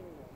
tiene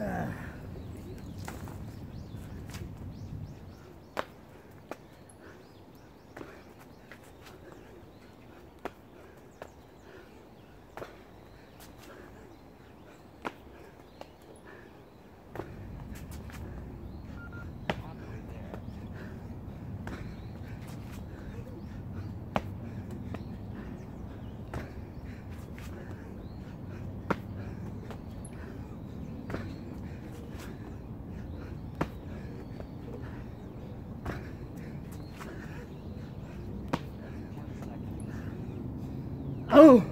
Uh. Oh!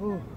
Ooh.